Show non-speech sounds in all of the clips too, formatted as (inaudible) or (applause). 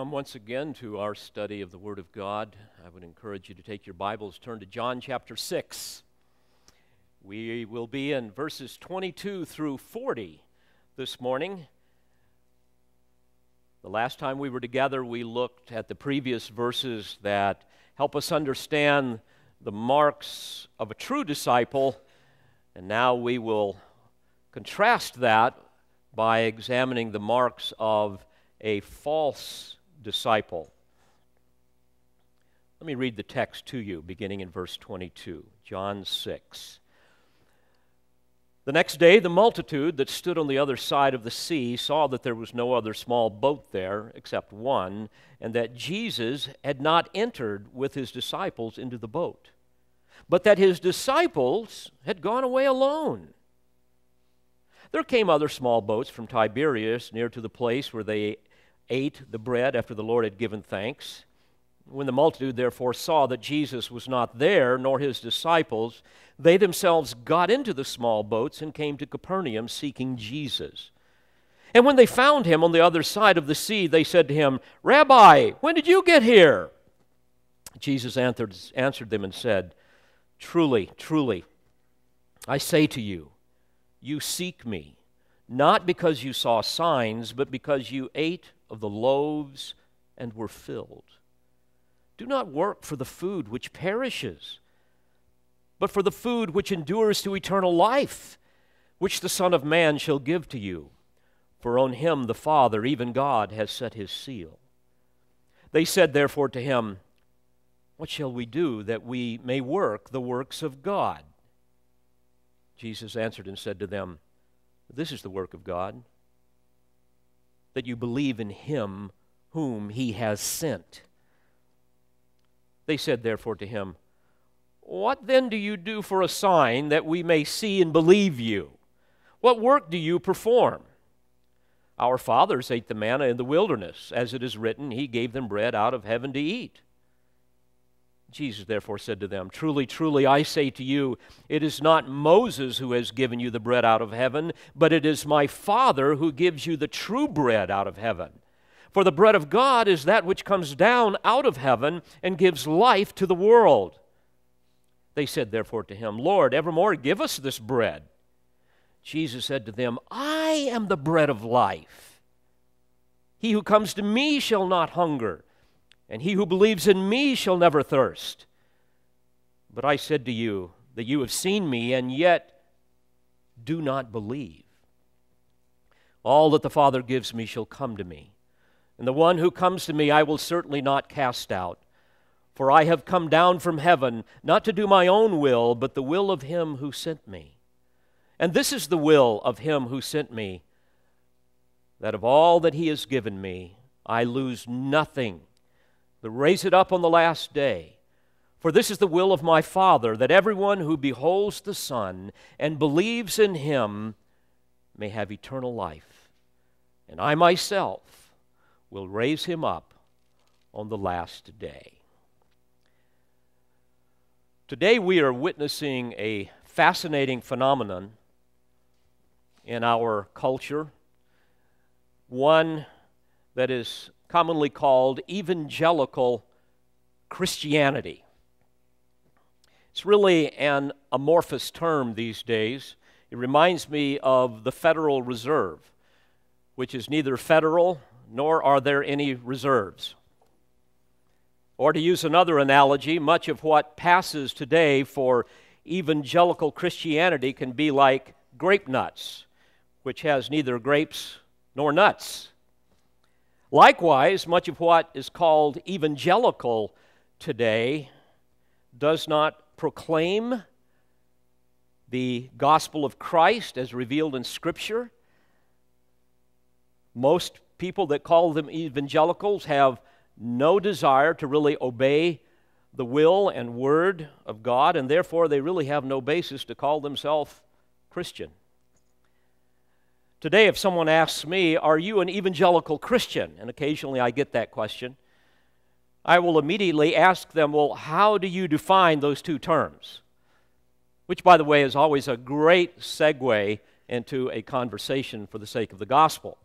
come once again to our study of the Word of God. I would encourage you to take your Bibles, turn to John chapter 6. We will be in verses 22 through 40 this morning. The last time we were together, we looked at the previous verses that help us understand the marks of a true disciple, and now we will contrast that by examining the marks of a false disciple. Let me read the text to you, beginning in verse 22, John 6. The next day, the multitude that stood on the other side of the sea saw that there was no other small boat there except one, and that Jesus had not entered with his disciples into the boat, but that his disciples had gone away alone. There came other small boats from Tiberias near to the place where they ate the bread after the Lord had given thanks. When the multitude therefore saw that Jesus was not there, nor his disciples, they themselves got into the small boats and came to Capernaum seeking Jesus. And when they found him on the other side of the sea, they said to him, Rabbi, when did you get here? Jesus answered, answered them and said, Truly, truly, I say to you, you seek me, not because you saw signs, but because you ate of the loaves and were filled. Do not work for the food which perishes, but for the food which endures to eternal life, which the Son of Man shall give to you. For on him the Father, even God, has set his seal. They said therefore to him, What shall we do that we may work the works of God? Jesus answered and said to them, This is the work of God that you believe in him whom he has sent. They said, therefore, to him, What then do you do for a sign that we may see and believe you? What work do you perform? Our fathers ate the manna in the wilderness. As it is written, He gave them bread out of heaven to eat. Jesus therefore said to them, Truly, truly, I say to you, it is not Moses who has given you the bread out of heaven, but it is my Father who gives you the true bread out of heaven. For the bread of God is that which comes down out of heaven and gives life to the world. They said therefore to him, Lord, evermore give us this bread. Jesus said to them, I am the bread of life. He who comes to me shall not hunger and he who believes in me shall never thirst. But I said to you that you have seen me, and yet do not believe. All that the Father gives me shall come to me, and the one who comes to me I will certainly not cast out. For I have come down from heaven, not to do my own will, but the will of him who sent me. And this is the will of him who sent me, that of all that he has given me, I lose nothing raise it up on the last day. For this is the will of my Father, that everyone who beholds the Son and believes in him may have eternal life. And I myself will raise him up on the last day. Today we are witnessing a fascinating phenomenon in our culture, one that is commonly called evangelical Christianity. It's really an amorphous term these days. It reminds me of the Federal Reserve, which is neither federal nor are there any reserves. Or to use another analogy, much of what passes today for evangelical Christianity can be like grape nuts, which has neither grapes nor nuts. Likewise, much of what is called evangelical today does not proclaim the gospel of Christ as revealed in Scripture. Most people that call them evangelicals have no desire to really obey the will and word of God, and therefore they really have no basis to call themselves Christian. Today, if someone asks me, Are you an evangelical Christian? And occasionally I get that question, I will immediately ask them, Well, how do you define those two terms? Which, by the way, is always a great segue into a conversation for the sake of the gospel.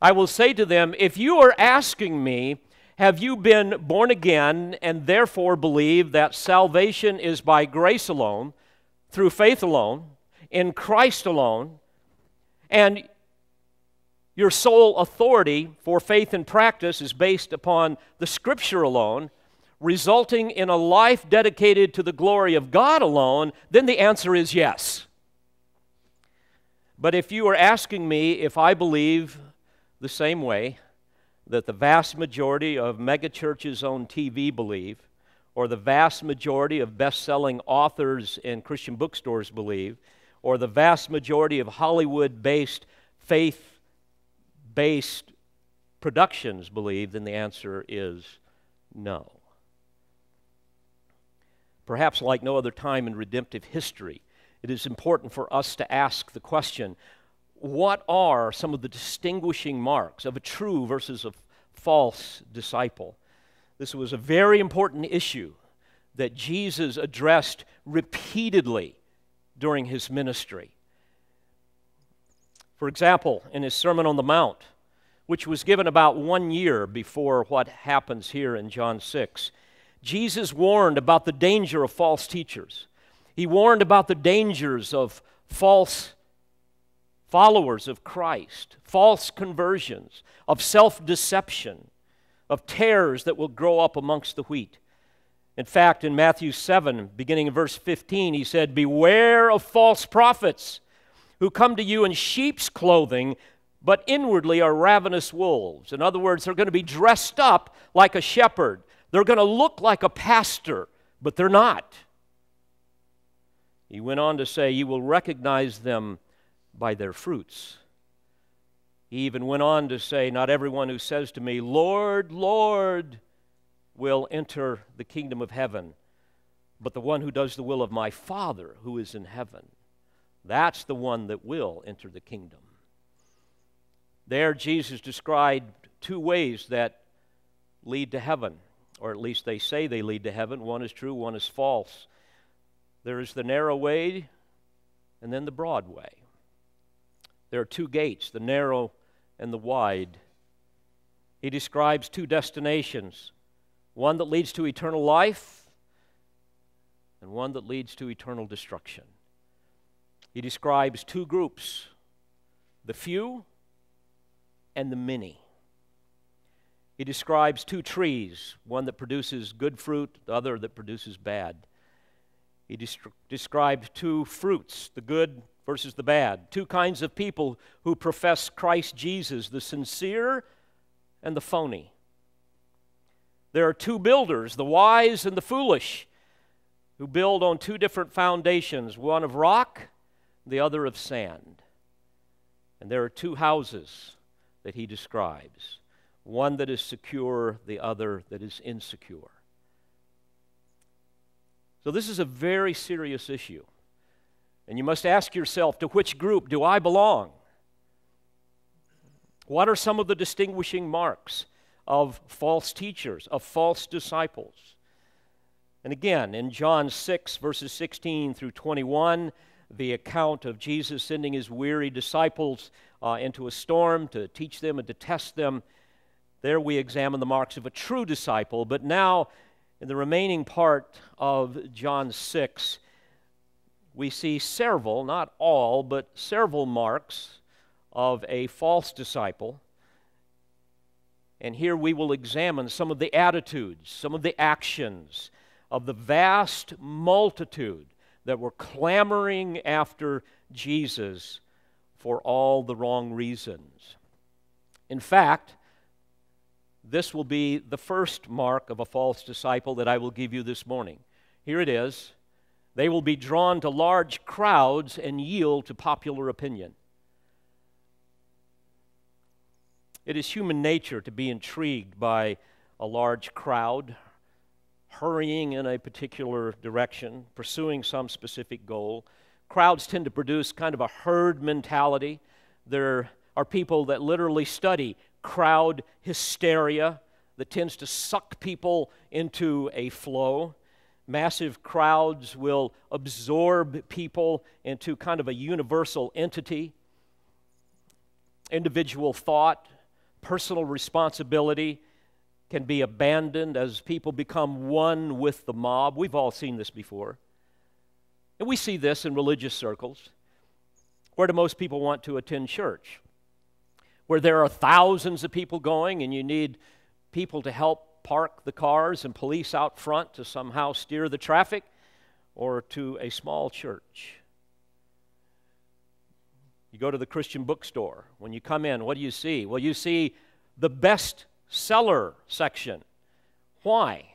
I will say to them, If you are asking me, have you been born again and therefore believe that salvation is by grace alone, through faith alone, in Christ alone, and your sole authority for faith and practice is based upon the Scripture alone, resulting in a life dedicated to the glory of God alone, then the answer is yes. But if you are asking me if I believe the same way that the vast majority of megachurches on TV believe, or the vast majority of best selling authors in Christian bookstores believe, or the vast majority of Hollywood based, faith based productions believe, then the answer is no. Perhaps like no other time in redemptive history, it is important for us to ask the question what are some of the distinguishing marks of a true versus a false disciple? This was a very important issue that Jesus addressed repeatedly during his ministry. For example, in his Sermon on the Mount, which was given about one year before what happens here in John 6, Jesus warned about the danger of false teachers. He warned about the dangers of false followers of Christ, false conversions, of self deception, of tares that will grow up amongst the wheat. In fact, in Matthew 7, beginning in verse 15, he said, Beware of false prophets who come to you in sheep's clothing, but inwardly are ravenous wolves. In other words, they're going to be dressed up like a shepherd, they're going to look like a pastor, but they're not. He went on to say, You will recognize them by their fruits. He even went on to say, Not everyone who says to me, Lord, Lord, will enter the kingdom of heaven, but the one who does the will of my Father who is in heaven. That's the one that will enter the kingdom. There, Jesus described two ways that lead to heaven, or at least they say they lead to heaven. One is true, one is false. There is the narrow way and then the broad way. There are two gates, the narrow and the wide. He describes two destinations one that leads to eternal life and one that leads to eternal destruction. He describes two groups the few and the many. He describes two trees, one that produces good fruit, the other that produces bad. He describes two fruits, the good versus the bad. Two kinds of people who profess Christ Jesus, the sincere and the phony. There are two builders, the wise and the foolish, who build on two different foundations one of rock, the other of sand. And there are two houses that he describes one that is secure, the other that is insecure. So, this is a very serious issue. And you must ask yourself to which group do I belong? What are some of the distinguishing marks of false teachers, of false disciples? And again, in John 6, verses 16 through 21, the account of Jesus sending his weary disciples uh, into a storm to teach them and to test them, there we examine the marks of a true disciple. But now, in the remaining part of John 6, we see several, not all, but several marks of a false disciple. And here we will examine some of the attitudes, some of the actions of the vast multitude that were clamoring after Jesus for all the wrong reasons. In fact, this will be the first mark of a false disciple that I will give you this morning. Here it is. They will be drawn to large crowds and yield to popular opinion. It is human nature to be intrigued by a large crowd hurrying in a particular direction, pursuing some specific goal. Crowds tend to produce kind of a herd mentality. There are people that literally study crowd hysteria that tends to suck people into a flow. Massive crowds will absorb people into kind of a universal entity. Individual thought personal responsibility can be abandoned as people become one with the mob. We've all seen this before. And we see this in religious circles. Where do most people want to attend church? Where there are thousands of people going and you need people to help park the cars and police out front to somehow steer the traffic, or to a small church? You go to the Christian bookstore. When you come in, what do you see? Well, you see the best seller section. Why?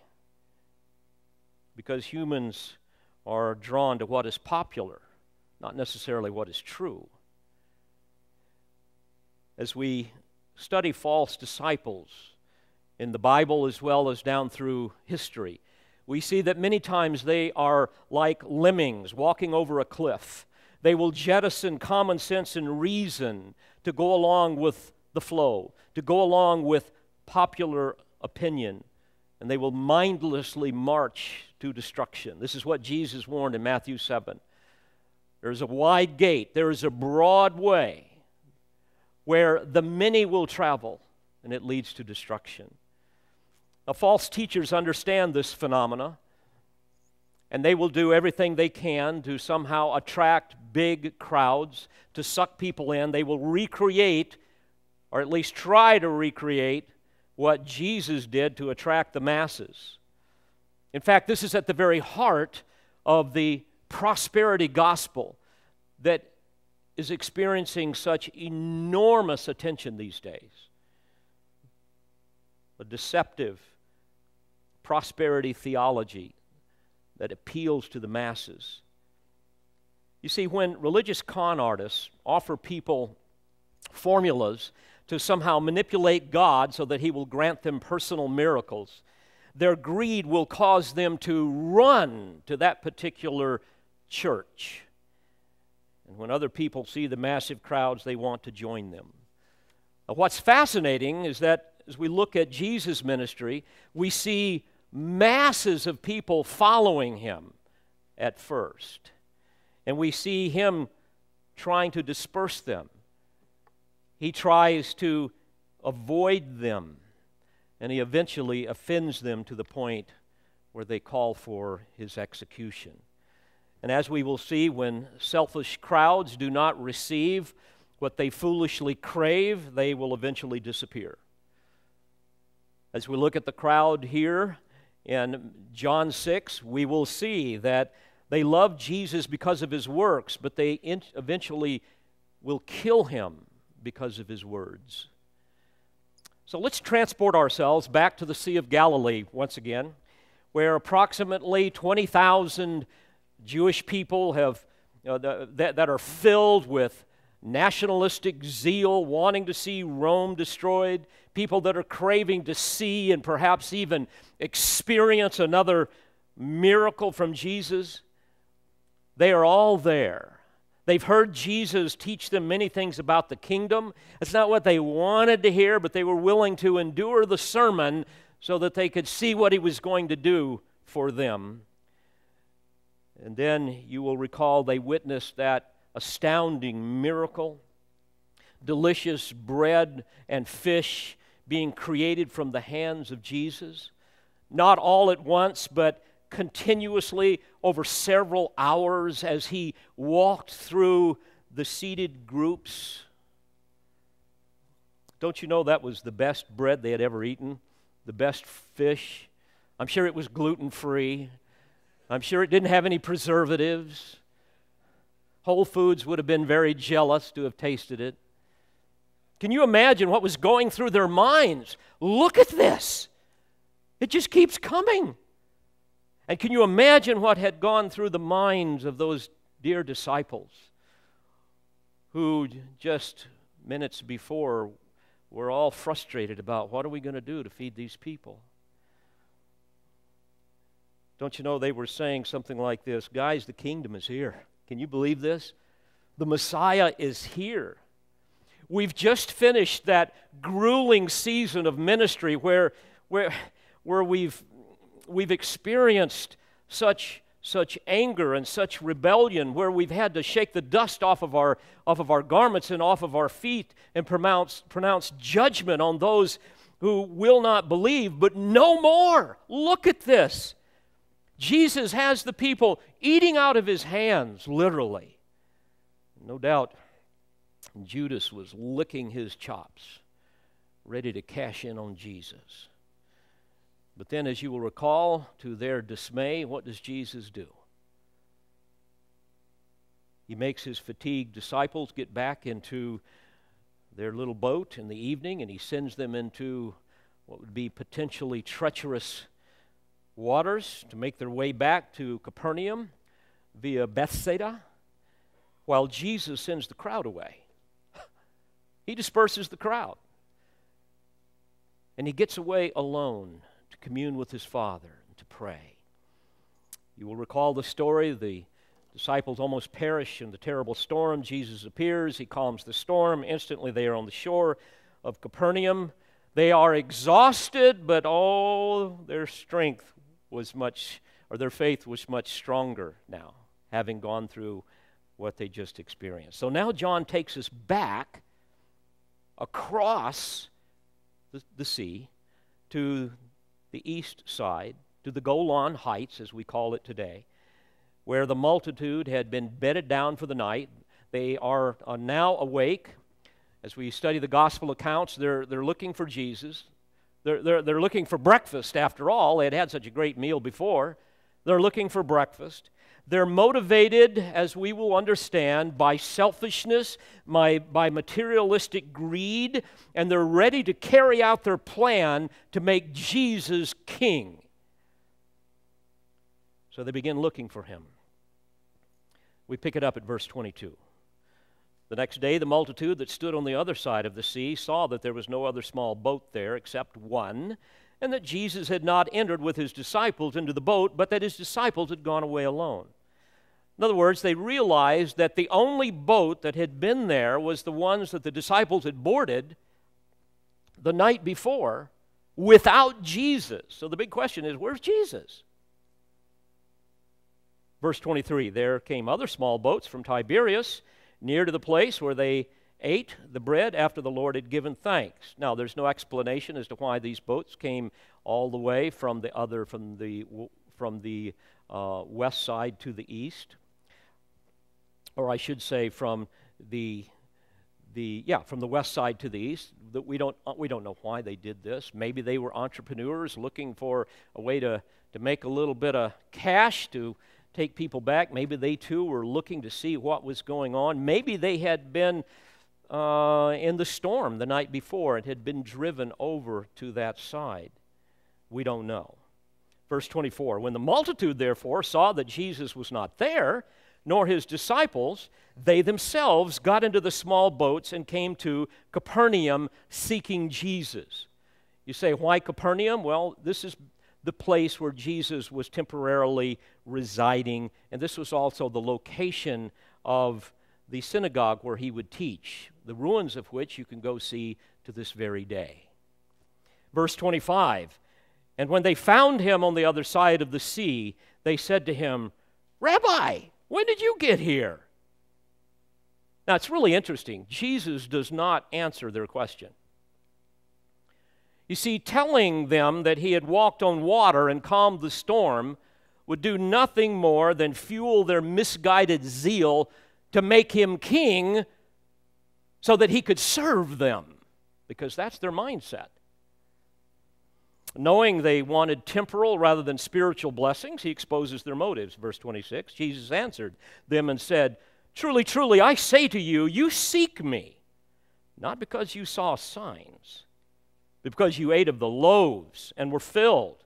Because humans are drawn to what is popular, not necessarily what is true. As we study false disciples in the Bible as well as down through history, we see that many times they are like lemmings walking over a cliff. They will jettison common sense and reason to go along with the flow, to go along with popular opinion, and they will mindlessly march to destruction. This is what Jesus warned in Matthew 7. There is a wide gate, there is a broad way where the many will travel, and it leads to destruction. Now, false teachers understand this phenomena, and they will do everything they can to somehow attract big crowds, to suck people in. They will recreate, or at least try to recreate, what Jesus did to attract the masses. In fact, this is at the very heart of the prosperity gospel that is experiencing such enormous attention these days. A deceptive prosperity theology that appeals to the masses. You see, when religious con artists offer people formulas to somehow manipulate God so that He will grant them personal miracles, their greed will cause them to run to that particular church. And when other people see the massive crowds, they want to join them. Now, what's fascinating is that as we look at Jesus' ministry, we see masses of people following him at first. And we see him trying to disperse them. He tries to avoid them, and he eventually offends them to the point where they call for his execution. And as we will see, when selfish crowds do not receive what they foolishly crave, they will eventually disappear. As we look at the crowd here, in John 6, we will see that they love Jesus because of his works, but they eventually will kill him because of his words. So let's transport ourselves back to the Sea of Galilee once again, where approximately 20,000 Jewish people have, uh, that, that are filled with nationalistic zeal, wanting to see Rome destroyed, people that are craving to see and perhaps even experience another miracle from Jesus. They are all there. They've heard Jesus teach them many things about the kingdom. It's not what they wanted to hear, but they were willing to endure the sermon so that they could see what he was going to do for them. And then you will recall they witnessed that astounding miracle delicious bread and fish being created from the hands of Jesus. Not all at once, but continuously over several hours as he walked through the seated groups. Don't you know that was the best bread they had ever eaten? The best fish? I'm sure it was gluten free. I'm sure it didn't have any preservatives. Whole Foods would have been very jealous to have tasted it. Can you imagine what was going through their minds? Look at this. It just keeps coming. And can you imagine what had gone through the minds of those dear disciples who just minutes before were all frustrated about what are we going to do to feed these people? Don't you know they were saying something like this Guys, the kingdom is here. Can you believe this? The Messiah is here. We've just finished that grueling season of ministry where, where, where we've, we've experienced such such anger and such rebellion where we've had to shake the dust off of our, off of our garments and off of our feet and pronounce, pronounce judgment on those who will not believe, but no more. Look at this. Jesus has the people eating out of his hands, literally. No doubt Judas was licking his chops, ready to cash in on Jesus. But then, as you will recall, to their dismay, what does Jesus do? He makes his fatigued disciples get back into their little boat in the evening and he sends them into what would be potentially treacherous waters to make their way back to Capernaum via Bethsaida while Jesus sends the crowd away. He disperses the crowd and he gets away alone to commune with his Father and to pray. You will recall the story. The disciples almost perish in the terrible storm. Jesus appears, he calms the storm. Instantly, they are on the shore of Capernaum. They are exhausted, but oh, their strength was much, or their faith was much stronger now, having gone through what they just experienced. So now John takes us back across the, the sea to the east side, to the Golan Heights, as we call it today, where the multitude had been bedded down for the night. They are, are now awake. As we study the gospel accounts, they're, they're looking for Jesus. They're, they're, they're looking for breakfast, after all. They had had such a great meal before. They're looking for breakfast. They're motivated, as we will understand, by selfishness, by, by materialistic greed, and they're ready to carry out their plan to make Jesus king. So they begin looking for him. We pick it up at verse 22. The next day, the multitude that stood on the other side of the sea saw that there was no other small boat there except one and that Jesus had not entered with his disciples into the boat, but that his disciples had gone away alone. In other words, they realized that the only boat that had been there was the ones that the disciples had boarded the night before without Jesus. So the big question is where's Jesus? Verse 23 There came other small boats from Tiberias near to the place where they ate the bread after the Lord had given thanks. Now, there's no explanation as to why these boats came all the way from the other, from the, from the uh, west side to the east, or I should say from the the yeah from the west side to the east. That we don't uh, we don't know why they did this. Maybe they were entrepreneurs looking for a way to to make a little bit of cash to take people back. Maybe they too were looking to see what was going on. Maybe they had been uh, in the storm the night before and had been driven over to that side. We don't know. Verse 24 When the multitude, therefore, saw that Jesus was not there, nor his disciples, they themselves got into the small boats and came to Capernaum seeking Jesus. You say, why Capernaum? Well, this is the place where Jesus was temporarily residing, and this was also the location of the synagogue where he would teach, the ruins of which you can go see to this very day. Verse 25 And when they found him on the other side of the sea, they said to him, Rabbi, when did you get here? Now it's really interesting. Jesus does not answer their question. You see, telling them that he had walked on water and calmed the storm would do nothing more than fuel their misguided zeal to make him king so that he could serve them, because that's their mindset. Knowing they wanted temporal rather than spiritual blessings, he exposes their motives. Verse 26 Jesus answered them and said, Truly, truly, I say to you, you seek me, not because you saw signs, but because you ate of the loaves and were filled.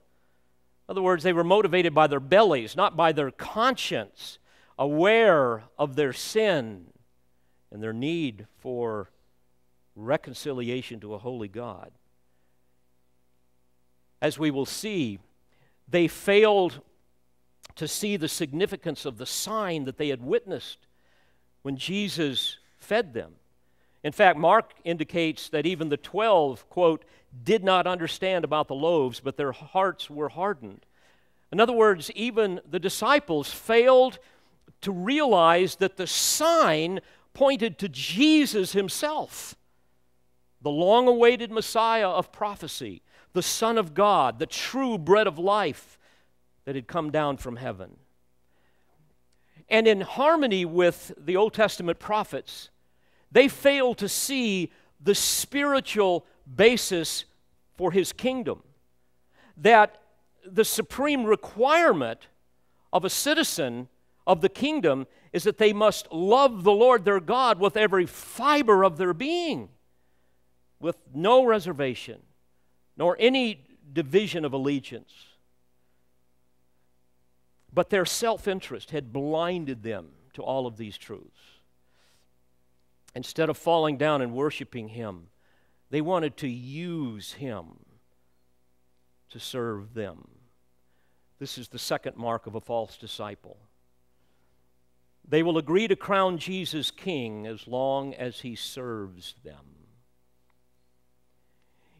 In other words, they were motivated by their bellies, not by their conscience aware of their sin and their need for reconciliation to a holy God. As we will see, they failed to see the significance of the sign that they had witnessed when Jesus fed them. In fact, Mark indicates that even the 12, quote, did not understand about the loaves, but their hearts were hardened. In other words, even the disciples failed to realize that the sign pointed to Jesus himself, the long awaited Messiah of prophecy, the Son of God, the true bread of life that had come down from heaven. And in harmony with the Old Testament prophets, they failed to see the spiritual basis for his kingdom. That the supreme requirement of a citizen of the kingdom is that they must love the Lord their God with every fiber of their being, with no reservation, nor any division of allegiance. But their self interest had blinded them to all of these truths. Instead of falling down and worshiping Him, they wanted to use Him to serve them. This is the second mark of a false disciple. They will agree to crown Jesus king as long as he serves them.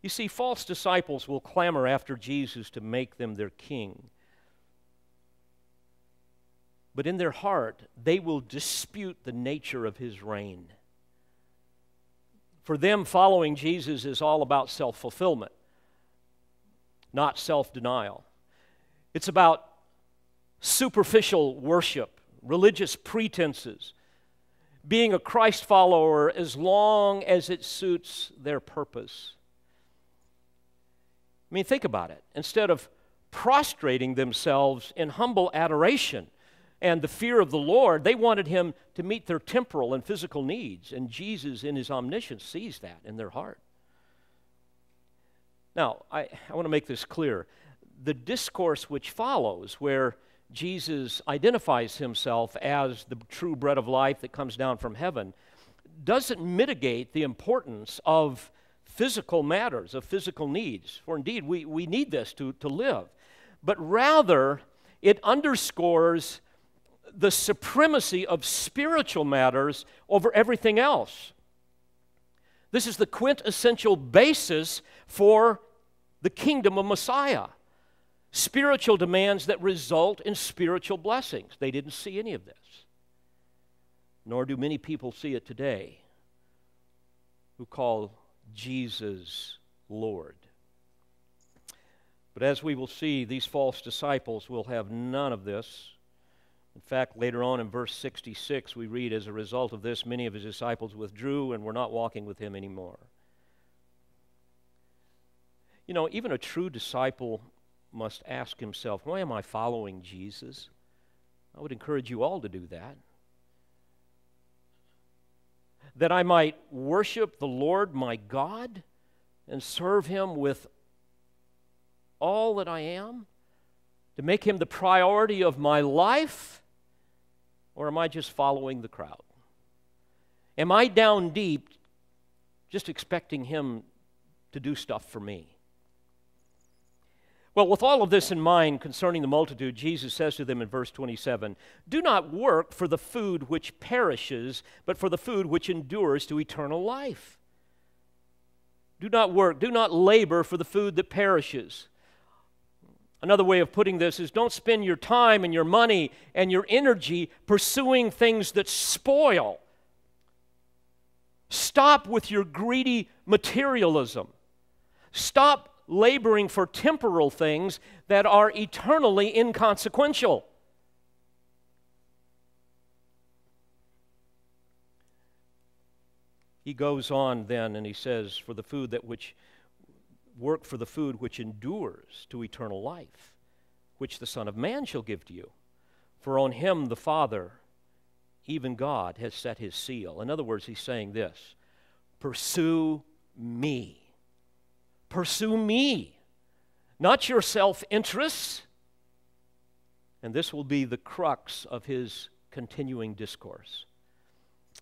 You see, false disciples will clamor after Jesus to make them their king. But in their heart, they will dispute the nature of his reign. For them, following Jesus is all about self fulfillment, not self denial. It's about superficial worship, religious pretenses, being a Christ follower as long as it suits their purpose. I mean, think about it. Instead of prostrating themselves in humble adoration and the fear of the Lord, they wanted him to meet their temporal and physical needs. And Jesus, in his omniscience, sees that in their heart. Now, I, I want to make this clear. The discourse which follows, where Jesus identifies himself as the true bread of life that comes down from heaven, doesn't mitigate the importance of physical matters, of physical needs. For indeed, we, we need this to, to live. But rather, it underscores the supremacy of spiritual matters over everything else. This is the quintessential basis for the kingdom of Messiah. Spiritual demands that result in spiritual blessings. They didn't see any of this, nor do many people see it today who call Jesus Lord. But as we will see, these false disciples will have none of this. In fact, later on in verse 66, we read, As a result of this, many of his disciples withdrew and were not walking with him anymore. You know, even a true disciple must ask himself, Why am I following Jesus? I would encourage you all to do that. That I might worship the Lord my God and serve him with all that I am? To make him the priority of my life? Or am I just following the crowd? Am I down deep just expecting him to do stuff for me? Well, with all of this in mind concerning the multitude, Jesus says to them in verse 27 Do not work for the food which perishes, but for the food which endures to eternal life. Do not work, do not labor for the food that perishes. Another way of putting this is don't spend your time and your money and your energy pursuing things that spoil. Stop with your greedy materialism. Stop laboring for temporal things that are eternally inconsequential. He goes on then and he says, For the food that which work for the food which endures to eternal life, which the Son of Man shall give to you. For on him the Father, even God, has set his seal. In other words, he's saying this Pursue me. Pursue me, not your self interests. And this will be the crux of his continuing discourse.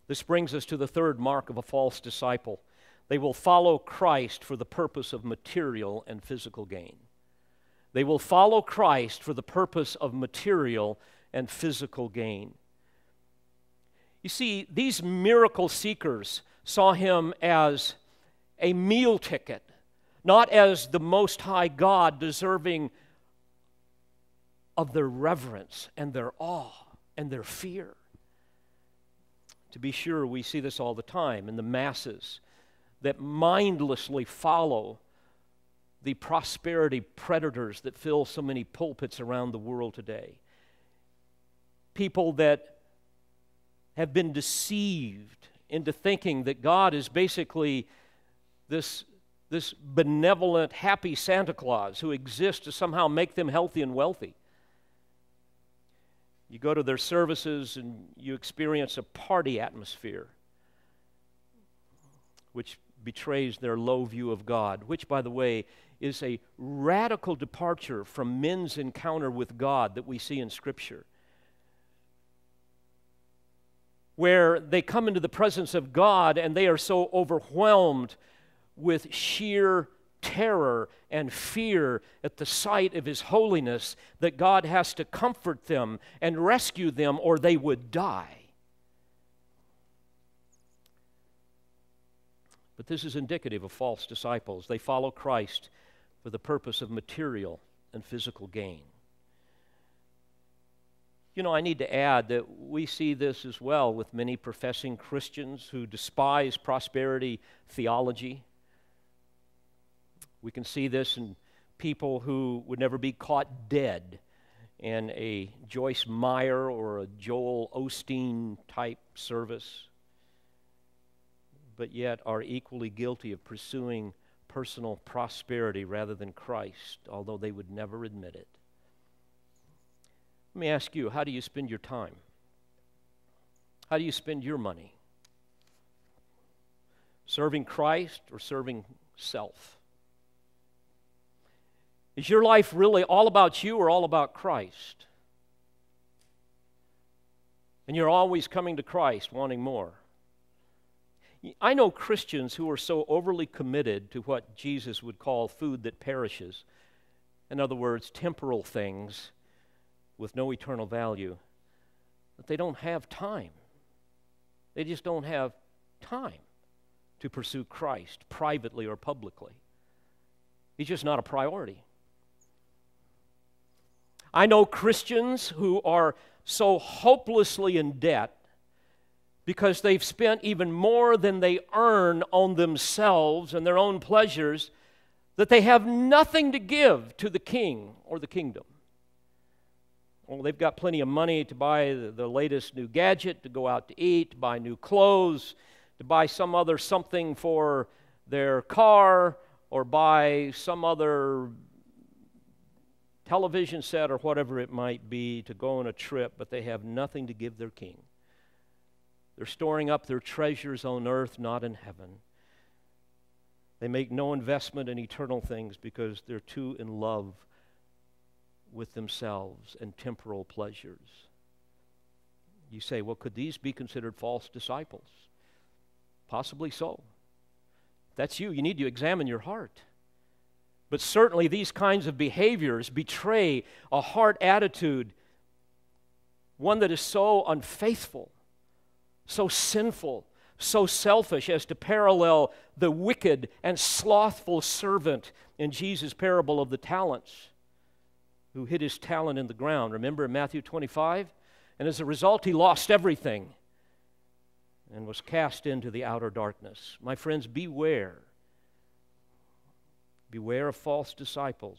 This brings us to the third mark of a false disciple. They will follow Christ for the purpose of material and physical gain. They will follow Christ for the purpose of material and physical gain. You see, these miracle seekers saw him as a meal ticket not as the Most High God deserving of their reverence and their awe and their fear. To be sure, we see this all the time in the masses that mindlessly follow the prosperity predators that fill so many pulpits around the world today. People that have been deceived into thinking that God is basically this, this benevolent, happy Santa Claus who exists to somehow make them healthy and wealthy. You go to their services and you experience a party atmosphere, which betrays their low view of God, which, by the way, is a radical departure from men's encounter with God that we see in Scripture. Where they come into the presence of God and they are so overwhelmed with sheer terror and fear at the sight of His holiness that God has to comfort them and rescue them or they would die. But this is indicative of false disciples. They follow Christ for the purpose of material and physical gain. You know, I need to add that we see this as well with many professing Christians who despise prosperity theology. We can see this in people who would never be caught dead in a Joyce Meyer or a Joel Osteen type service but yet are equally guilty of pursuing personal prosperity rather than Christ, although they would never admit it. Let me ask you how do you spend your time? How do you spend your money? Serving Christ or serving self? Is your life really all about you or all about Christ? And you're always coming to Christ wanting more. I know Christians who are so overly committed to what Jesus would call food that perishes. In other words, temporal things with no eternal value, that they don't have time. They just don't have time to pursue Christ privately or publicly. He's just not a priority. I know Christians who are so hopelessly in debt because they've spent even more than they earn on themselves and their own pleasures, that they have nothing to give to the king or the kingdom. Well, they've got plenty of money to buy the, latest new gadget, to go out to eat, to buy new clothes, to buy some other something for their car, or buy some other television set or whatever it might be to go on a trip, but they have nothing to give their king. They're storing up their treasures on earth, not in heaven. They make no investment in eternal things because they're too in love with themselves and temporal pleasures. You say, well, could these be considered false disciples? Possibly so. That's you. You need to examine your heart. But certainly, these kinds of behaviors betray a heart attitude, one that is so unfaithful so sinful, so selfish as to parallel the wicked and slothful servant in Jesus' parable of the talents who hid his talent in the ground. Remember in Matthew 25? And as a result, he lost everything and was cast into the outer darkness. My friends, beware. Beware of false disciples.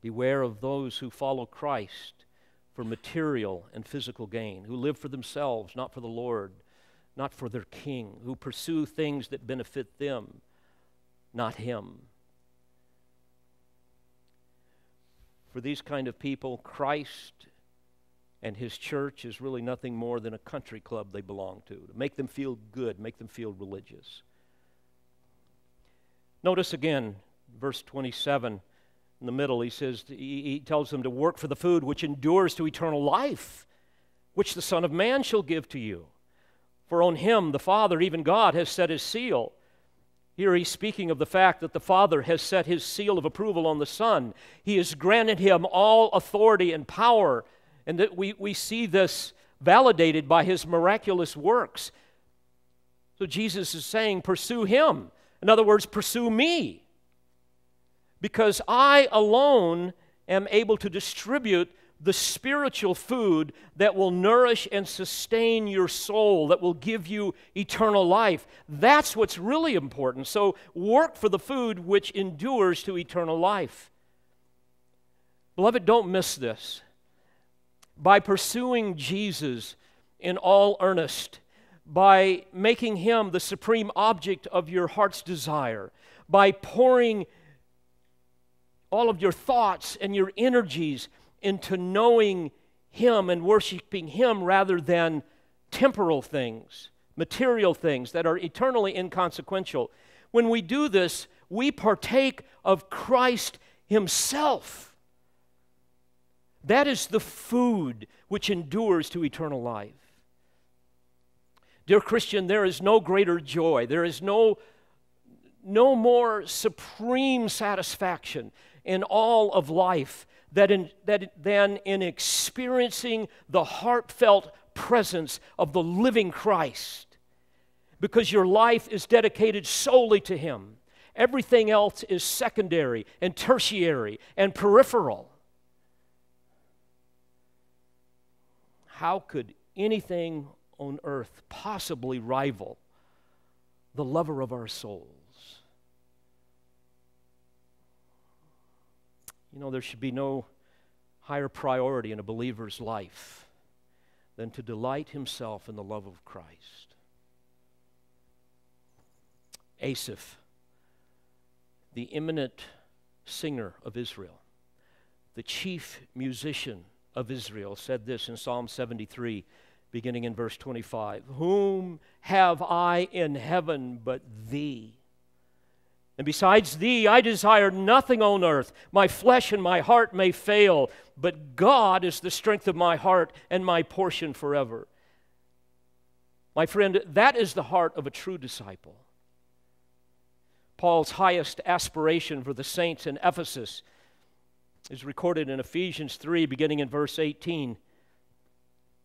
Beware of those who follow Christ for material and physical gain, who live for themselves, not for the Lord, not for their king, who pursue things that benefit them, not him. For these kind of people, Christ and his church is really nothing more than a country club they belong to, to make them feel good, make them feel religious. Notice again, verse 27 in the middle, he says, he tells them to work for the food which endures to eternal life, which the Son of Man shall give to you. For on him the Father, even God, has set his seal. Here he's speaking of the fact that the Father has set his seal of approval on the Son. He has granted him all authority and power, and that we, we see this validated by his miraculous works. So Jesus is saying, Pursue him. In other words, pursue me because I alone am able to distribute the spiritual food that will nourish and sustain your soul, that will give you eternal life. That's what's really important. So work for the food which endures to eternal life. Beloved, don't miss this. By pursuing Jesus in all earnest, by making him the supreme object of your heart's desire, by pouring all of your thoughts and your energies into knowing him and worshiping him rather than temporal things, material things that are eternally inconsequential. When we do this, we partake of Christ himself. That is the food which endures to eternal life. Dear Christian, there is no greater joy, there is no, no more supreme satisfaction in all of life that in, that, than in experiencing the heartfelt presence of the living Christ because your life is dedicated solely to Him. Everything else is secondary and tertiary and peripheral. How could anything on earth possibly rival the lover of our souls? You know, there should be no higher priority in a believer's life than to delight himself in the love of Christ. Asaph, the eminent singer of Israel, the chief musician of Israel, said this in Psalm 73 beginning in verse 25 Whom have I in heaven but thee? And besides thee, I desire nothing on earth. My flesh and my heart may fail, but God is the strength of my heart and my portion forever. My friend, that is the heart of a true disciple. Paul's highest aspiration for the saints in Ephesus is recorded in Ephesians 3, beginning in verse 18.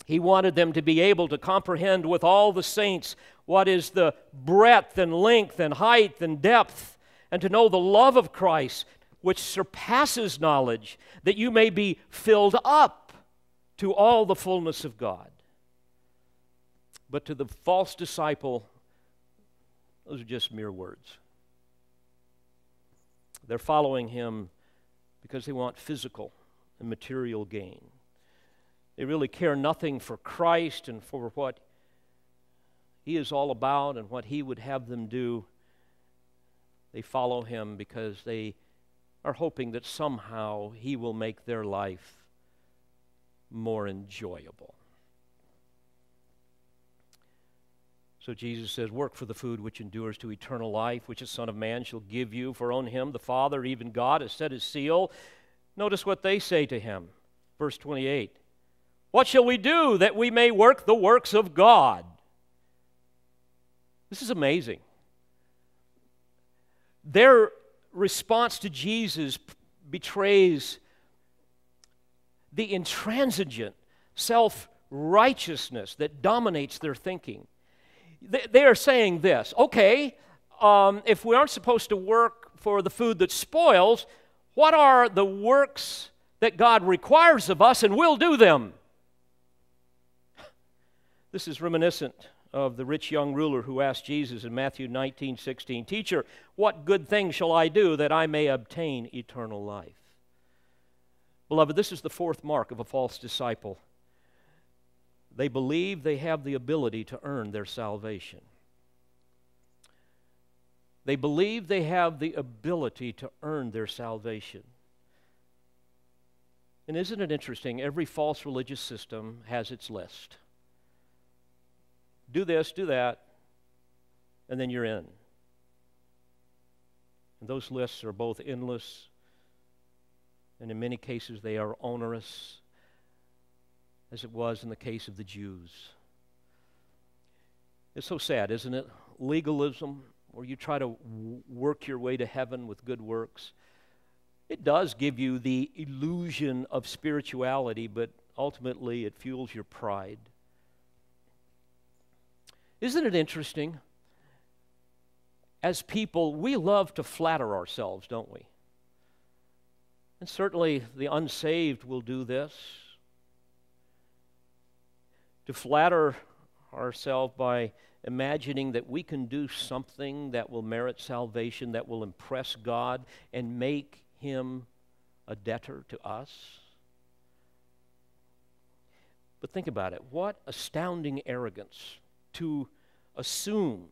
He wanted them to be able to comprehend with all the saints what is the breadth and length and height and depth, and to know the love of Christ, which surpasses knowledge, that you may be filled up to all the fullness of God. But to the false disciple, those are just mere words. They're following him because they want physical and material gain. They really care nothing for Christ and for what He is all about and what He would have them do. They follow Him because they are hoping that somehow He will make their life more enjoyable. So Jesus says, Work for the food which endures to eternal life, which the Son of Man shall give you. For on him the Father, even God, has set his seal. Notice what they say to him. Verse 28 what shall we do that we may work the works of God? This is amazing. Their response to Jesus betrays the intransigent self righteousness that dominates their thinking. They are saying this okay, um, if we aren't supposed to work for the food that spoils, what are the works that God requires of us, and we'll do them? This is reminiscent of the rich young ruler who asked Jesus in Matthew 19 16, Teacher, what good thing shall I do that I may obtain eternal life? Beloved, this is the fourth mark of a false disciple. They believe they have the ability to earn their salvation. They believe they have the ability to earn their salvation. And isn't it interesting? Every false religious system has its list do this, do that, and then you're in. And those lists are both endless, and in many cases, they are onerous, as it was in the case of the Jews. It's so sad, isn't it? Legalism, where you try to work your way to heaven with good works. It does give you the illusion of spirituality, but ultimately it fuels your pride. Isn't it interesting? As people, we love to flatter ourselves, don't we? And certainly the unsaved will do this. To flatter ourselves by imagining that we can do something that will merit salvation, that will impress God and make Him a debtor to us. But think about it. What astounding arrogance to assume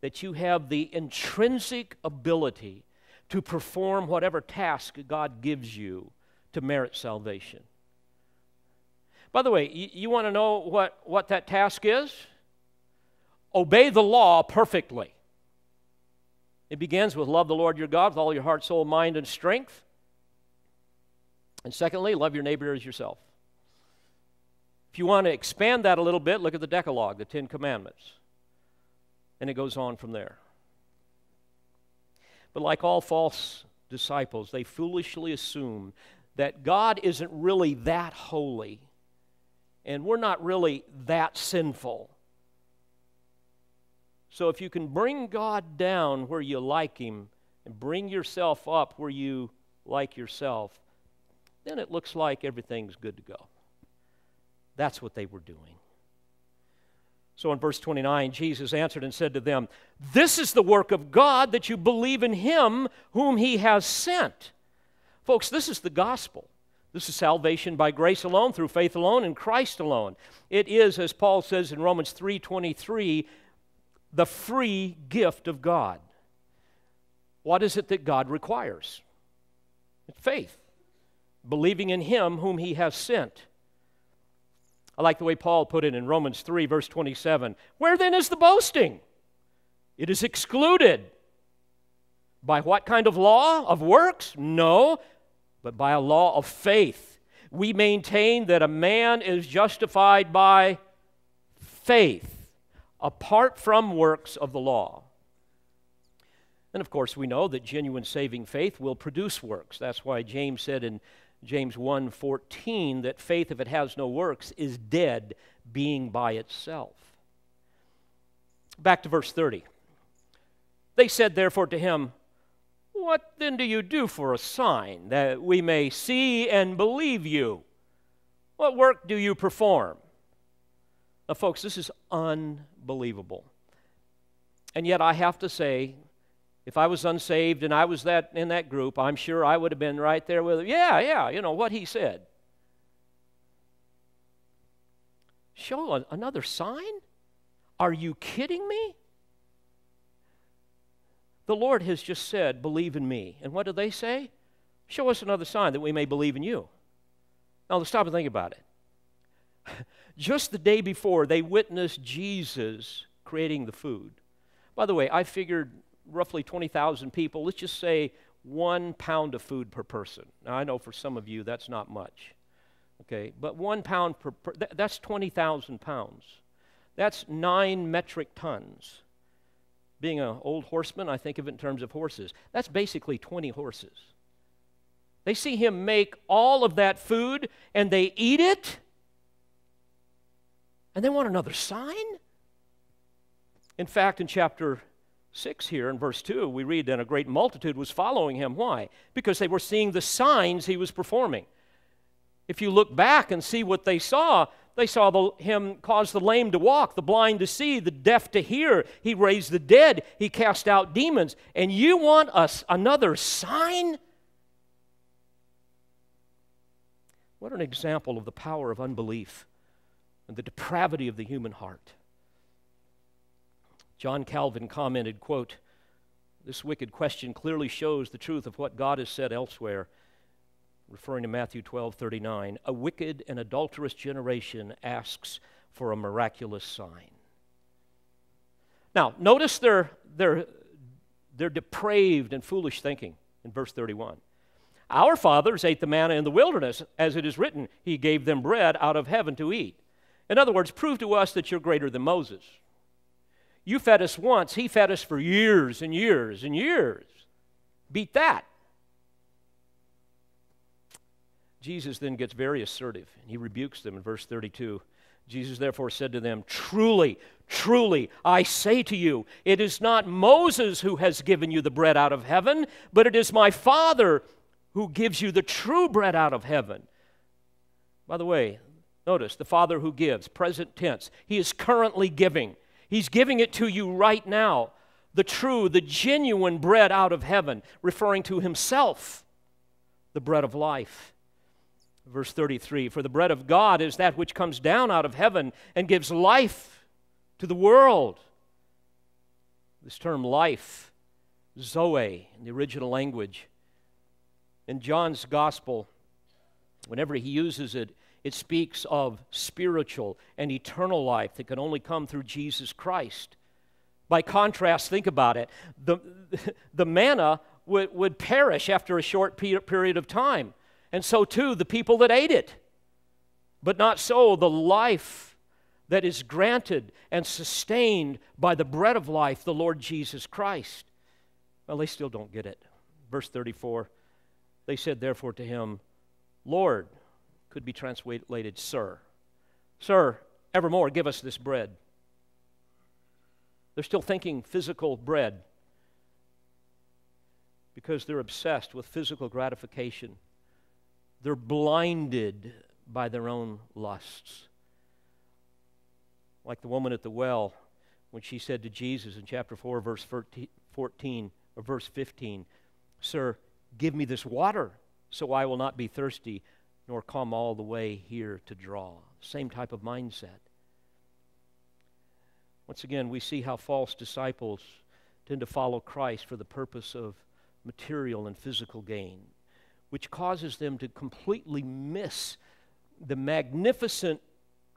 that you have the intrinsic ability to perform whatever task God gives you to merit salvation. By the way, you, you want to know what, what that task is? Obey the law perfectly. It begins with love the Lord your God with all your heart, soul, mind, and strength. And secondly, love your neighbor as yourself. If you want to expand that a little bit, look at the Decalogue, the Ten Commandments. And it goes on from there. But like all false disciples, they foolishly assume that God isn't really that holy and we're not really that sinful. So if you can bring God down where you like Him and bring yourself up where you like yourself, then it looks like everything's good to go. That's what they were doing. So in verse 29, Jesus answered and said to them, This is the work of God that you believe in Him whom He has sent. Folks, this is the gospel. This is salvation by grace alone, through faith alone, in Christ alone. It is, as Paul says in Romans 3:23, the free gift of God. What is it that God requires? It's faith, believing in Him whom He has sent. I like the way Paul put it in Romans 3, verse 27. Where then is the boasting? It is excluded. By what kind of law? Of works? No, but by a law of faith. We maintain that a man is justified by faith, apart from works of the law. And of course, we know that genuine saving faith will produce works. That's why James said in James 1:14 that faith if it has no works is dead being by itself. Back to verse 30. They said therefore to him, What then do you do for a sign that we may see and believe you? What work do you perform? Now, folks, this is unbelievable. And yet, I have to say, if I was unsaved and I was that in that group, I'm sure I would have been right there with him. Yeah, yeah, you know what he said. Show a, another sign? Are you kidding me? The Lord has just said, Believe in me. And what do they say? Show us another sign that we may believe in you. Now, let's stop and think about it. (laughs) Just the day before, they witnessed Jesus creating the food. By the way, I figured roughly 20,000 people, let's just say one pound of food per person. Now, I know for some of you that's not much, okay, but one pound per, per that's 20,000 pounds. That's nine metric tons. Being an old horseman, I think of it in terms of horses. That's basically 20 horses. They see him make all of that food and they eat it, and they want another sign. In fact, in chapter 6 here in verse 2, we read, Then a great multitude was following him. Why? Because they were seeing the signs he was performing. If you look back and see what they saw, they saw the, him cause the lame to walk, the blind to see, the deaf to hear. He raised the dead, he cast out demons. And you want us another sign? What an example of the power of unbelief and the depravity of the human heart. John Calvin commented, quote, this wicked question clearly shows the truth of what God has said elsewhere, referring to Matthew 12 39. A wicked and adulterous generation asks for a miraculous sign. Now, notice their, their, their depraved and foolish thinking in verse 31. Our fathers ate the manna in the wilderness, as it is written, He gave them bread out of heaven to eat. In other words, prove to us that you're greater than Moses. You fed us once, he fed us for years and years and years. Beat that. Jesus then gets very assertive and he rebukes them in verse 32. Jesus therefore said to them, Truly, truly, I say to you, it is not Moses who has given you the bread out of heaven, but it is my Father who gives you the true bread out of heaven. By the way, notice the Father who gives, present tense. He is currently giving. He's giving it to you right now. The true, the genuine bread out of heaven, referring to Himself, the bread of life. Verse 33 For the bread of God is that which comes down out of heaven and gives life to the world. This term life, Zoe, in the original language, in John's gospel, whenever he uses it, it speaks of spiritual and eternal life that can only come through Jesus Christ. By contrast, think about it the, (laughs) the manna would, would perish after a short period of time, and so too the people that ate it. But not so the life that is granted and sustained by the bread of life, the Lord Jesus Christ. Well, they still don't get it. Verse 34 they said, therefore, to him, Lord, could be translated, Sir. Sir, evermore give us this bread. They're still thinking physical bread because they're obsessed with physical gratification. They're blinded by their own lusts. Like the woman at the well when she said to Jesus in chapter 4, verse 14, or verse 15, Sir, Give me this water so I will not be thirsty nor come all the way here to draw. Same type of mindset. Once again, we see how false disciples tend to follow Christ for the purpose of material and physical gain, which causes them to completely miss the magnificent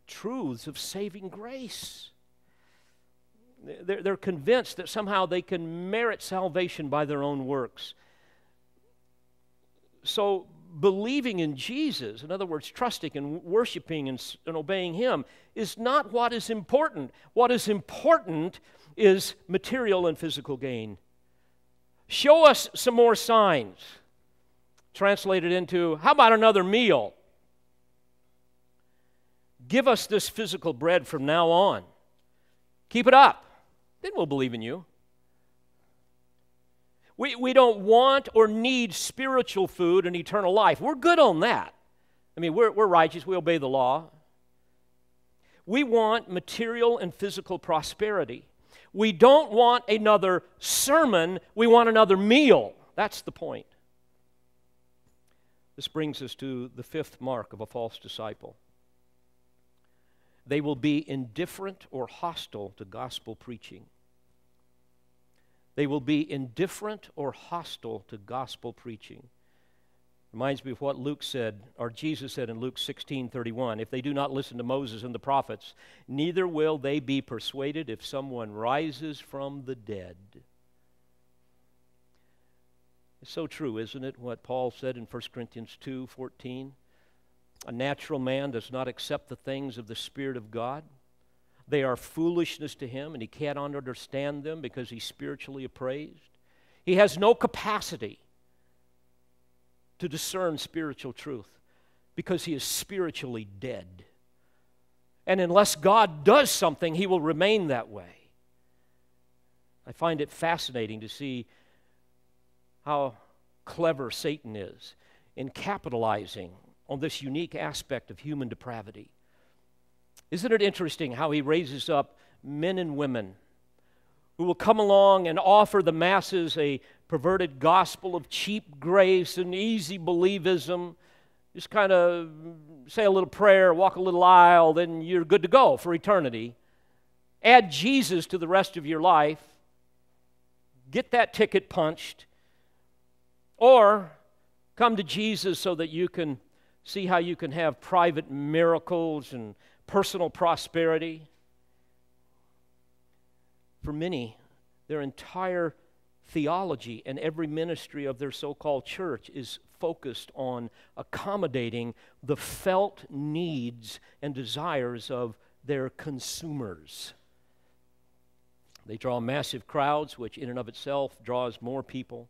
truths of saving grace. They're, convinced that somehow they can merit salvation by their own works so, believing in Jesus, in other words, trusting and worshiping and, and, obeying Him, is not what is important. What is important is material and physical gain. Show us some more signs. Translated into, how about another meal? Give us this physical bread from now on. Keep it up. Then we'll believe in you. We, we don't want or need spiritual food and eternal life. We're good on that. I mean, we're, we're righteous, we obey the law. We want material and physical prosperity. We don't want another sermon, we want another meal. That's the point. This brings us to the fifth mark of a false disciple. They will be indifferent or hostile to gospel preaching. They will be indifferent or hostile to gospel preaching. Reminds me of what Luke said, or Jesus said in Luke 16 31. If they do not listen to Moses and the prophets, neither will they be persuaded if someone rises from the dead. It's so true, isn't it, what Paul said in 1 Corinthians 2 14? A natural man does not accept the things of the Spirit of God they are foolishness to him, and he can't understand them because he's spiritually appraised. He has no capacity to discern spiritual truth because he is spiritually dead. And unless God does something, he will remain that way. I find it fascinating to see how clever Satan is in capitalizing on this unique aspect of human depravity. Isn't it interesting how he raises up men and women who will come along and offer the masses a perverted gospel of cheap grace and easy believism? Just kind of say a little prayer, walk a little aisle, then you're good to go for eternity. Add Jesus to the rest of your life, get that ticket punched, or come to Jesus so that you can see how you can have private miracles and personal prosperity. For many, their entire theology and every ministry of their so called church is focused on accommodating the felt needs and desires of their consumers. They draw massive crowds, which in and of itself draws more people.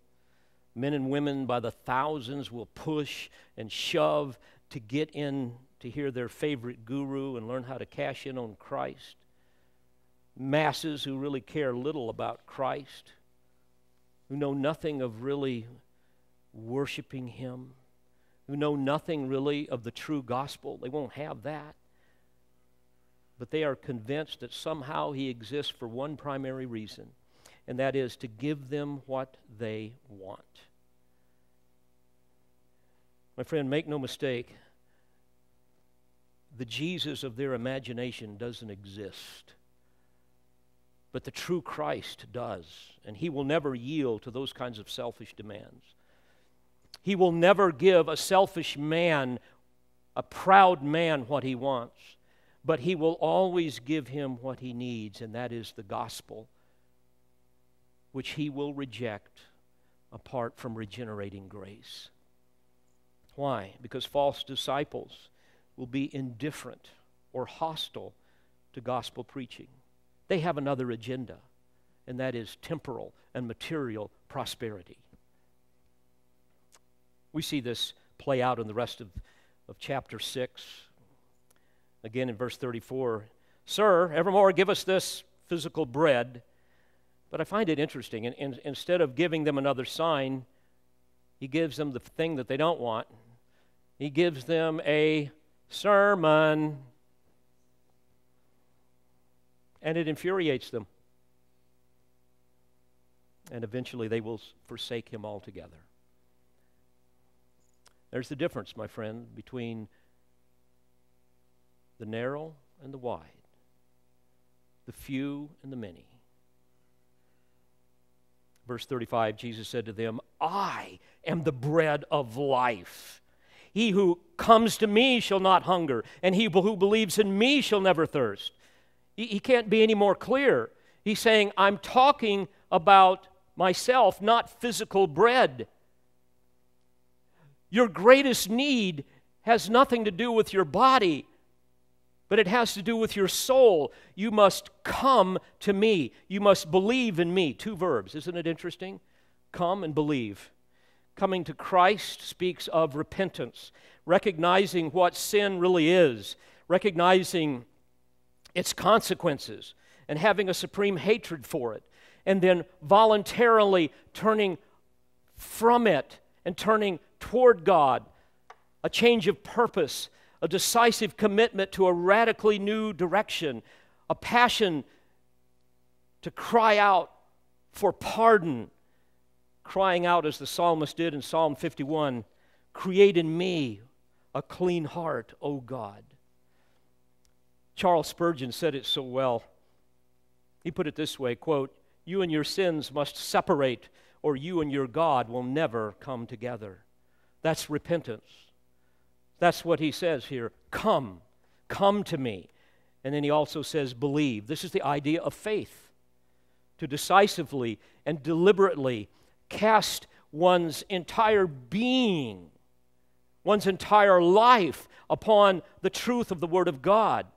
Men and women by the thousands will push and shove to get in to hear their favorite guru and learn how to cash in on Christ. Masses who really care little about Christ, who know nothing of really worshiping Him, who know nothing really of the true gospel. They won't have that. But they are convinced that somehow He exists for one primary reason, and that is to give them what they want. My friend, make no mistake, the Jesus of their imagination doesn't exist. But the true Christ does, and he will never yield to those kinds of selfish demands. He will never give a selfish man, a proud man, what he wants, but he will always give him what he needs, and that is the gospel, which he will reject apart from regenerating grace. Why? Because false disciples will be indifferent or hostile to gospel preaching. They have another agenda, and that is temporal and material prosperity. We see this play out in the rest of, of chapter 6. Again, in verse 34 Sir, evermore give us this physical bread. But I find it interesting. In, in, instead of giving them another sign, he gives them the thing that they don't want. He gives them a sermon. And it infuriates them. And eventually they will forsake him altogether. There's the difference, my friend, between the narrow and the wide, the few and the many. Verse 35, Jesus said to them, I am the bread of life. He who comes to me shall not hunger, and he who believes in me shall never thirst. He, he can't be any more clear. He's saying, I'm talking about myself, not physical bread. Your greatest need has nothing to do with your body, but it has to do with your soul. You must come to me. You must believe in me. Two verbs. Isn't it interesting? Come and believe. Coming to Christ speaks of repentance, recognizing what sin really is, recognizing its consequences, and having a supreme hatred for it, and then voluntarily turning from it and turning toward God, a change of purpose, a decisive commitment to a radically new direction, a passion to cry out for pardon crying out as the psalmist did in Psalm 51 Create in me a clean heart, O God. Charles Spurgeon said it so well. He put it this way quote, You and your sins must separate, or you and your God will never come together. That's repentance. That's what he says here. Come, come to me. And then he also says, believe. This is the idea of faith to decisively and deliberately cast one's entire being, one's entire life upon the truth of the Word of God,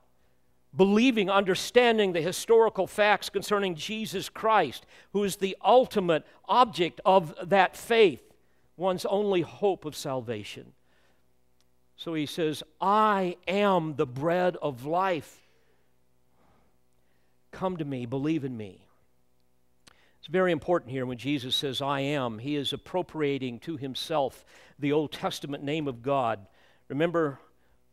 believing, understanding the historical facts concerning Jesus Christ, who is the ultimate object of that faith, one's only hope of salvation. So he says, I am the bread of life. Come to me, believe in me. It's very important here when Jesus says, I am, he is appropriating to himself the Old Testament name of God. Remember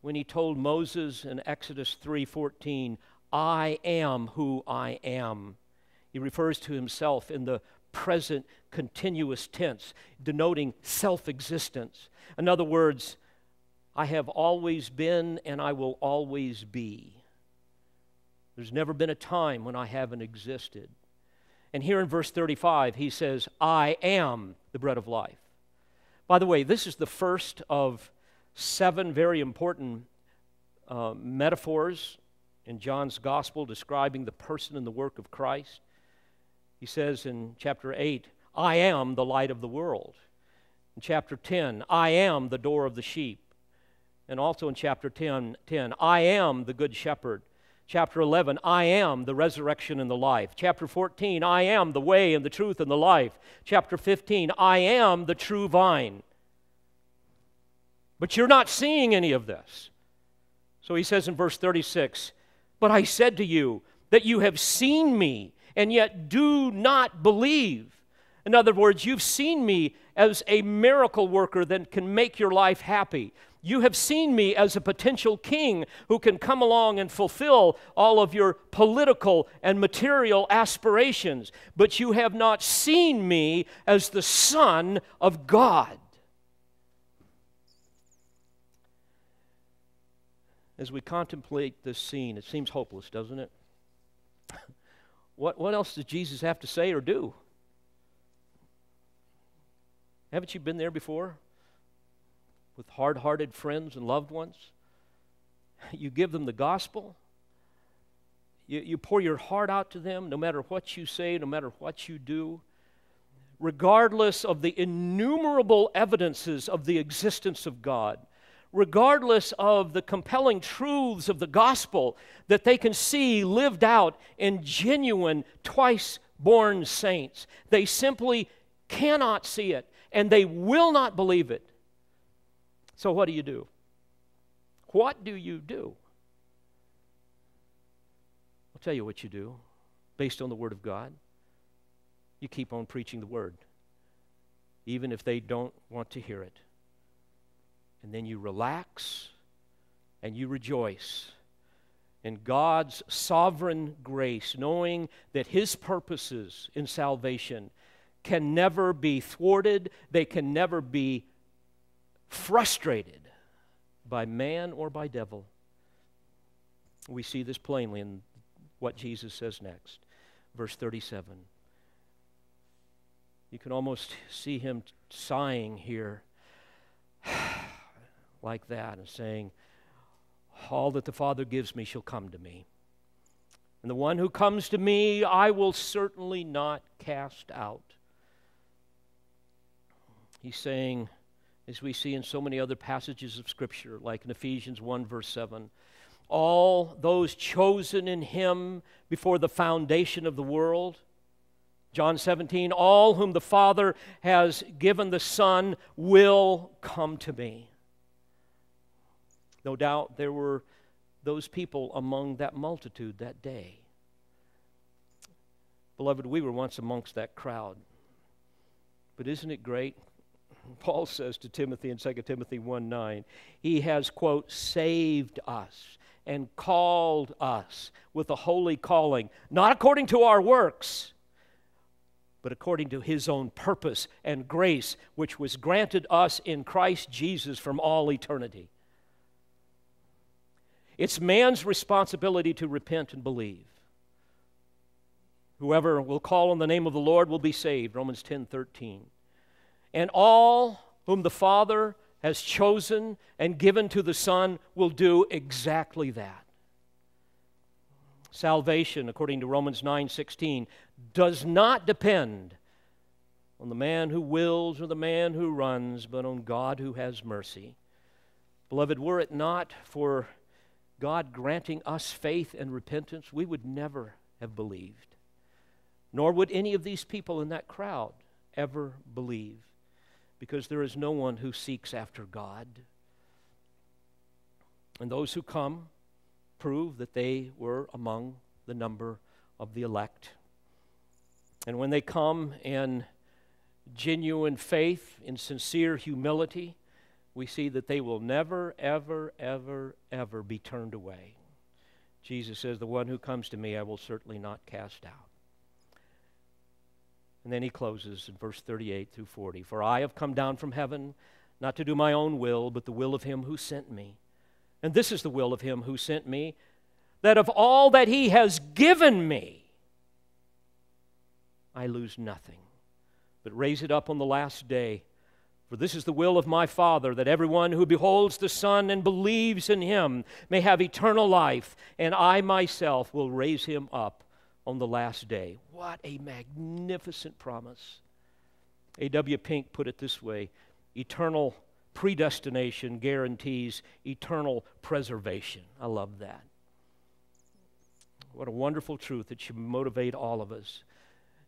when he told Moses in Exodus 3:14, I am who I am. He refers to himself in the present continuous tense, denoting self existence. In other words, I have always been and I will always be. There's never been a time when I haven't existed. And here in verse 35, he says, I am the bread of life. By the way, this is the first of seven very important uh, metaphors in John's gospel describing the person and the work of Christ. He says in chapter 8, I am the light of the world. In chapter 10, I am the door of the sheep. And also in chapter 10, 10 I am the good shepherd. Chapter 11, I am the resurrection and the life. Chapter 14, I am the way and the truth and the life. Chapter 15, I am the true vine. But you're not seeing any of this. So he says in verse 36, But I said to you that you have seen me and yet do not believe. In other words, you've seen me as a miracle worker that can make your life happy. You have seen me as a potential king who can come along and fulfill all of your political and material aspirations, but you have not seen me as the Son of God. As we contemplate this scene, it seems hopeless, doesn't it? (coughs) What, what else does Jesus have to say or do? Haven't you been there before? With hard hearted friends and loved ones? (laughs) You give them the gospel. You, you pour your heart out to them no matter what you say, no matter what you do. Regardless of the innumerable evidences of the existence of God, regardless of the compelling truths of the gospel that they can see lived out in genuine, twice born saints, they simply cannot see it and they will not believe it. So, what do you do? What do you do? I'll tell you what you do based on the Word of God. You keep on preaching the Word, even if they don't want to hear it. And then you relax and you rejoice in God's sovereign grace, knowing that His purposes in salvation can never be thwarted, they can never be frustrated by man or by devil. We see this plainly in what Jesus says next. Verse 37. You can almost see him sighing here (sighs) like that and saying, All that the Father gives me shall come to me. And the one who comes to me, I will certainly not cast out. He's saying, as we see in so many other passages of Scripture, like in Ephesians 1, verse 7, all those chosen in Him before the foundation of the world. John 17, all whom the Father has given the Son will come to me. No doubt there were those people among that multitude that day. Beloved, we were once amongst that crowd. But isn't it great Paul says to Timothy in 2 Timothy 1 9, he has, quote, saved us and called us with a holy calling, not according to our works, but according to his own purpose and grace, which was granted us in Christ Jesus from all eternity. It's man's responsibility to repent and believe. Whoever will call on the name of the Lord will be saved, Romans 10 13 and all whom the Father has chosen and given to the Son will do exactly that. Salvation, according to Romans 9:16, does not depend on the man who wills or the man who runs, but on God who has mercy. Beloved, were it not for God granting us faith and repentance, we would never have believed. Nor would any of these people in that crowd ever believe because there is no one who seeks after God. And those who come prove that they were among the number of the elect. And when they come in genuine faith, in sincere humility, we see that they will never, ever, ever, ever be turned away. Jesus says, The one who comes to me, I will certainly not cast out. And then he closes in verse 38 through 40 For I have come down from heaven, not to do my own will, but the will of him who sent me. And this is the will of him who sent me, that of all that he has given me, I lose nothing, but raise it up on the last day. For this is the will of my Father, that everyone who beholds the Son and believes in him may have eternal life, and I myself will raise him up on the last day. What a magnificent promise. A.W. Pink put it this way eternal predestination guarantees eternal preservation. I love that. What a wonderful truth that should motivate all of us.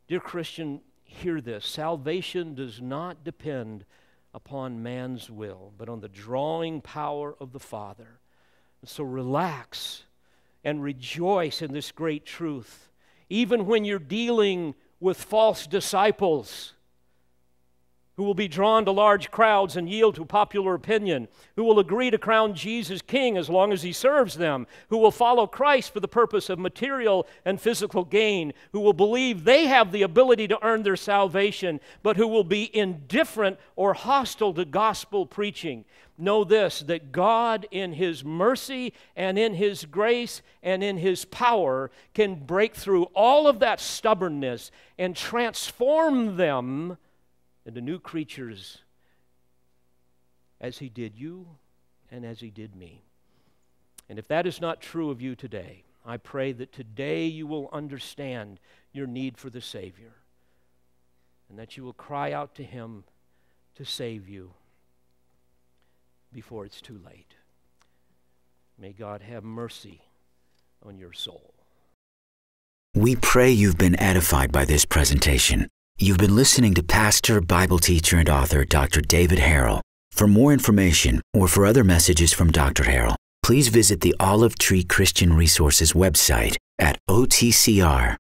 Dear Christian, hear this salvation does not depend upon man's will, but on the drawing power of the Father. So relax and rejoice in this great truth even when you're dealing with false disciples. Who will be drawn to large crowds and yield to popular opinion, who will agree to crown Jesus king as long as he serves them, who will follow Christ for the purpose of material and physical gain, who will believe they have the ability to earn their salvation, but who will be indifferent or hostile to gospel preaching. Know this that God, in His mercy and in His grace and in His power, can break through all of that stubbornness and transform them into new creatures as He did you and as He did me. And if that is not true of you today, I pray that today you will understand your need for the Savior and that you will cry out to Him to save you before it's too late. May God have mercy on your soul. We pray you've been edified by this presentation. You've been listening to pastor, Bible teacher, and author Dr. David Harrell. For more information or for other messages from Dr. Harrell, please visit the Olive Tree Christian Resources website at otcr.org.